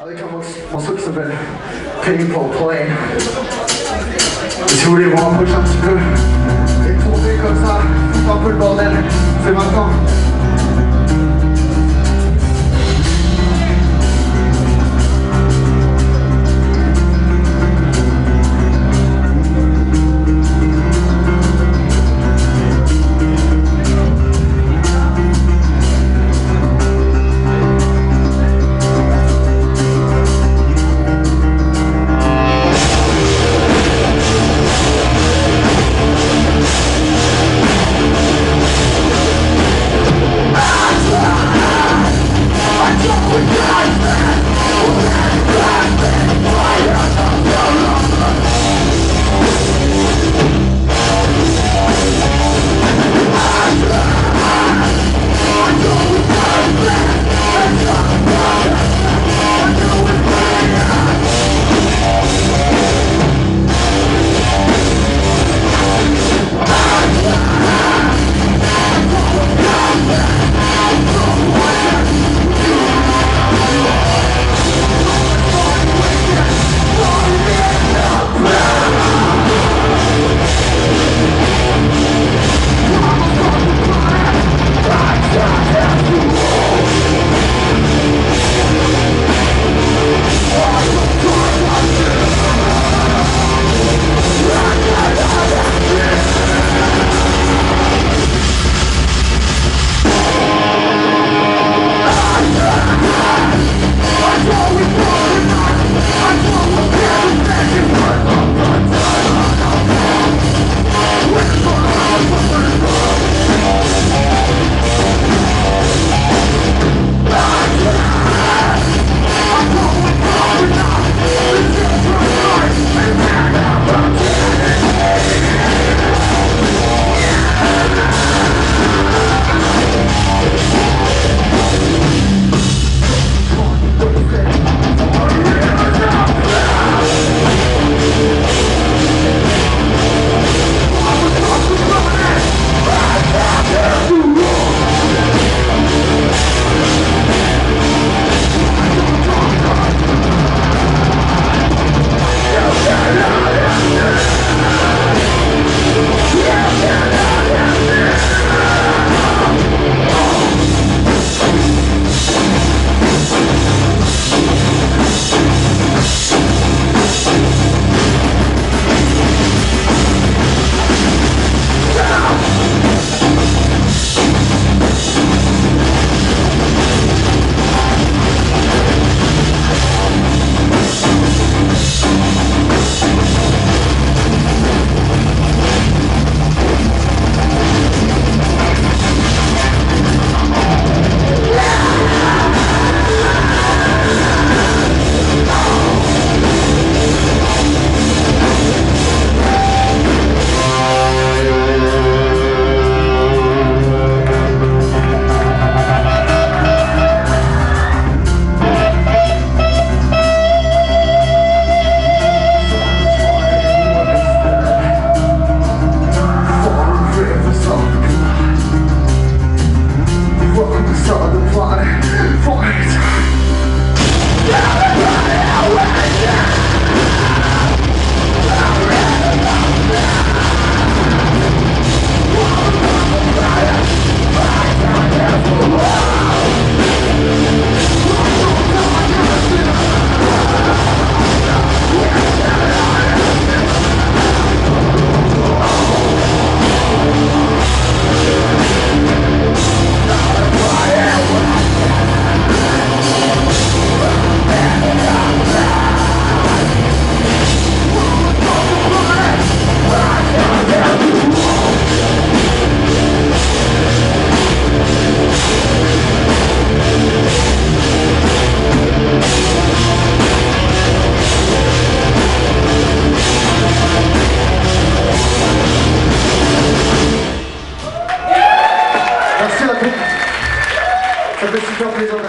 Avec un morceau qui s'appelle Paying for Play. Si vous voulez vous rapprocher un petit peu et tourner comme ça, foutre un peu le bordel, c'est maintenant. companies